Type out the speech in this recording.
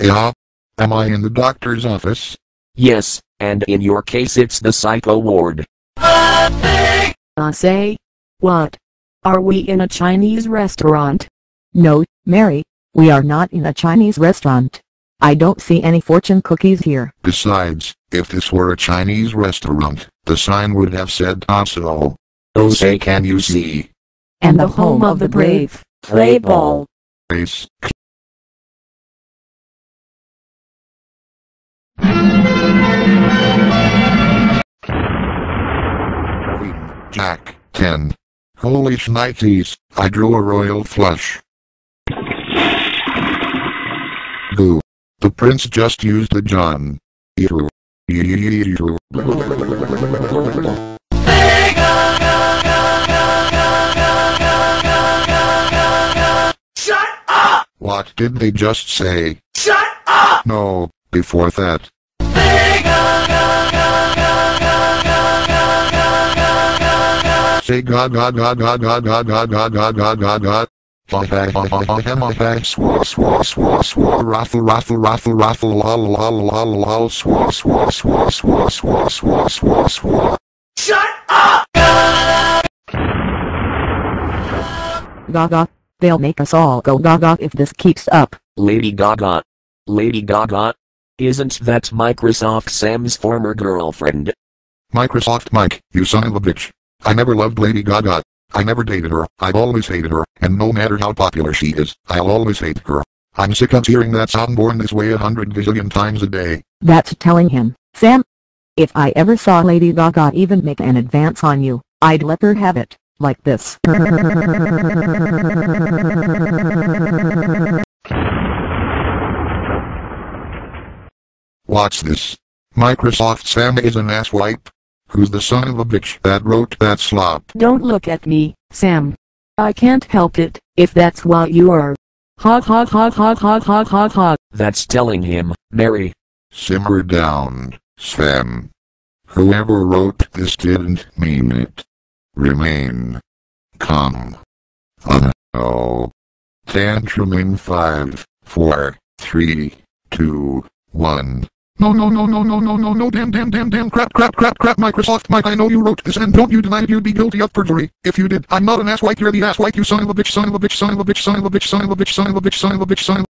Yeah? Am I in the doctor's office? Yes, and in your case it's the psycho ward. I say. What? Are we in a Chinese restaurant? No, Mary, we are not in a Chinese restaurant. I don't see any fortune cookies here. Besides, if this were a Chinese restaurant, the sign would have said ah, also. Oh say can you see? And the home of the brave. Play ball. Face. 10. Holy shnikes, I drew a royal flush. Boo. The prince just used the John. Ew. Ew. Shut up! What did they just say? Shut up! No, before that. Say God, God, God, God, God, God, God, God, God, God, God, God. Swah, swah, swah, swah, raffle, raffle, raffle, raffle, la, la, la, la, la, la, swah, swah, swah, swah, swah, swah, swah, swah. Shut up! Gaga. They'll make us all go gaga if this keeps up. Lady Gaga. Lady Gaga? Isn't that Microsoft Sam's former girlfriend? Microsoft Mike, you son of a bitch. I never loved Lady Gaga. I never dated her, I've always hated her, and no matter how popular she is, I'll always hate her. I'm sick of hearing that song born this way a hundred gazillion times a day. That's telling him, Sam. If I ever saw Lady Gaga even make an advance on you, I'd let her have it, like this. Watch this. Microsoft Sam is an asswipe. Who's the son of a bitch that wrote that slop? Don't look at me, Sam. I can't help it, if that's what you are. Hog hog hog hog hog hog hog hog. That's telling him, Mary. Simmer down, Sam. Whoever wrote this didn't mean it. Remain calm. Uh oh. Tantrum in five, four, three, two, one. No, no, no, no, no, no, no, no, damn, damn, damn, damn, crap, crap, crap, crap, Microsoft, Mike, I know you wrote this, and don't you deny you'd be guilty of perjury. If you did, I'm not an asswipe, you're the asswipe, you son of a bitch, son of a bitch, son of a bitch, son of a bitch, son of a bitch, son of a bitch, son of a bitch, son of a bitch, son of a